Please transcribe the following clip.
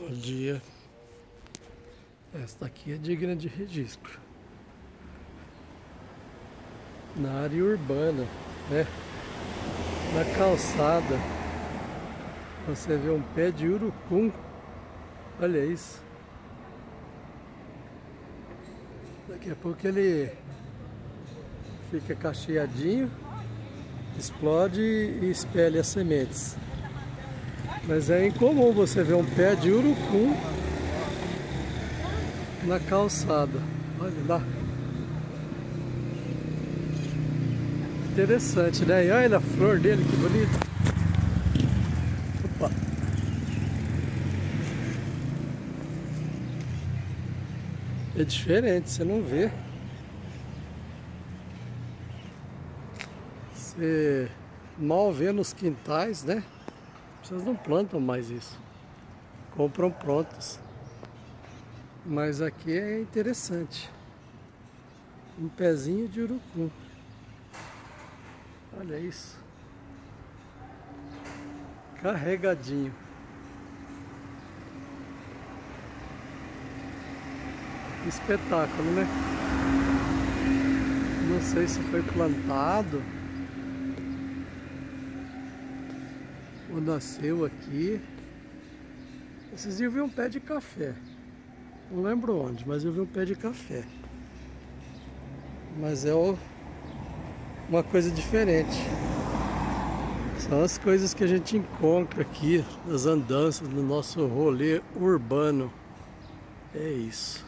Bom dia. Esta aqui é digna de registro. Na área urbana, né? Na calçada. Você vê um pé de urucum. Olha isso. Daqui a pouco ele fica cacheadinho, explode e espelha as sementes. Mas é incomum você ver um pé de urucum na calçada. Olha lá. Interessante, né? E olha a flor dele, que bonita. Opa. É diferente, você não vê. Você mal vê nos quintais, né? Vocês não plantam mais isso. Compram prontos. Mas aqui é interessante. Um pezinho de urucum. Olha isso. Carregadinho. Espetáculo, né? Não sei se foi plantado. Ou nasceu aqui. Esses dias eu vi um pé de café. Não lembro onde, mas eu vi um pé de café. Mas é uma coisa diferente. São as coisas que a gente encontra aqui nas andanças no nosso rolê urbano. É isso.